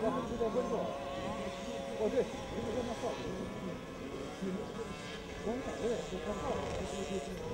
咱们现在温度，哦对，咱们现在少点，从哪来？从号。尔滨。